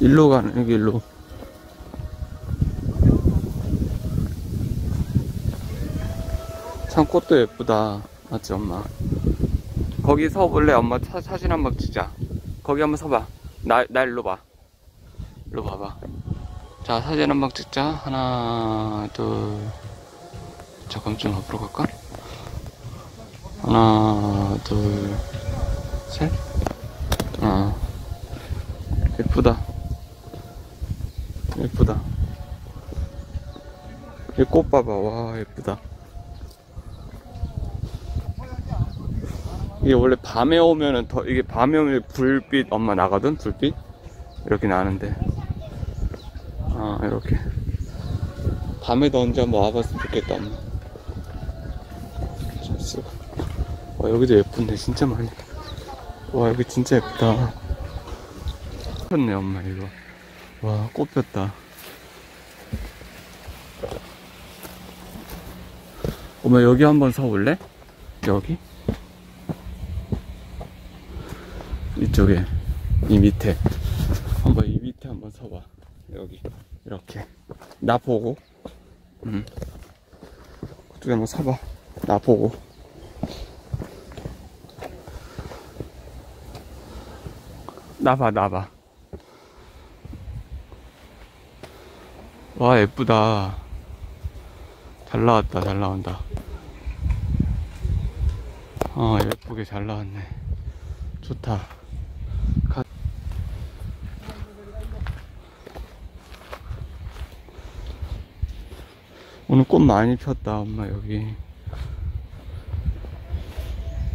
일로 가는 길로. 참 꽃도 예쁘다. 맞지, 엄마? 거기 서볼래? 엄마 사, 사진 한 번 찍자. 거기 한번 서봐. 나, 나 일로 봐. 일로 봐봐. 자, 사진 한 번 찍자. 하나, 둘. 잠깐 좀 앞으로 갈까? 하나, 둘, 셋. 아, 예쁘다. 예쁘다. 이 꽃 봐봐. 와, 예쁘다. 이게 원래 밤에 오면은 더, 이게 밤에 오면 불빛 엄마 나거든? 불빛? 이렇게 나는데. 아, 이렇게. 밤에도 언제 한번 와봤으면 좋겠다, 엄마. 와, 여기도 예쁜데, 진짜 많이. 와, 여기 진짜 예쁘다. 폈네, 엄마, 이거. 와, 꽃 폈다. 엄마, 여기 한번 서볼래? 여기? 이쪽에, 이 밑에. 한번 이 밑에 한번 서봐. 여기. 이렇게. 나 보고. 음. 그쪽에 한번 서봐. 나 보고. 나봐, 나봐. 와, 예쁘다. 잘 나왔다, 잘 나온다. 어, 예쁘게 잘 나왔네. 좋다. 가- 오늘 꽃 많이 폈다, 엄마, 여기.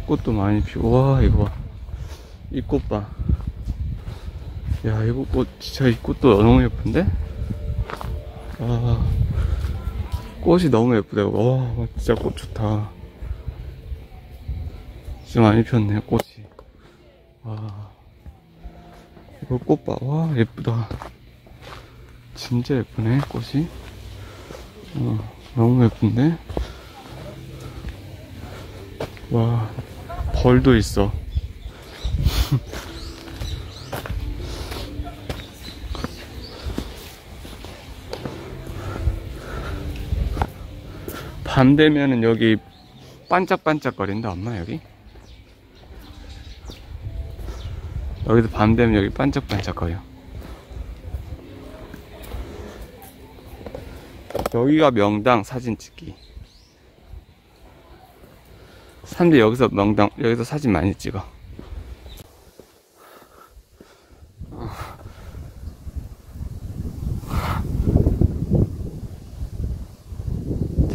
꽃도 많이 피고, 와, 이거 봐. 이 꽃 봐. 야, 이거 꽃, 진짜 이 꽃도 너무 예쁜데? 아, 꽃이 너무 예쁘다. 와, 진짜 꽃 좋다. 진짜 많이 폈네, 꽃이. 와, 이거 꽃 봐. 와, 예쁘다. 진짜 예쁘네, 꽃이. 어, 너무 예쁜데? 와, 벌도 있어. 밤 되면은 여기 반짝반짝 거린다 엄마 여기? 여기도 밤 되면 여기 반짝반짝 거려. 여기가 명당 사진 찍기. 사람들이 여기서 명당 여기서 사진 많이 찍어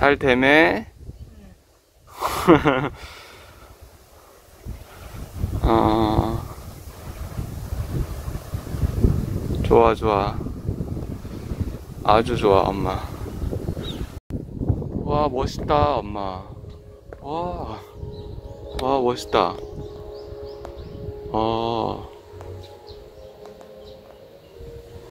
잘 되매 어, 좋아 좋아. 아주 좋아 엄마. 와 멋있다 엄마. 와, 와 멋있다. 어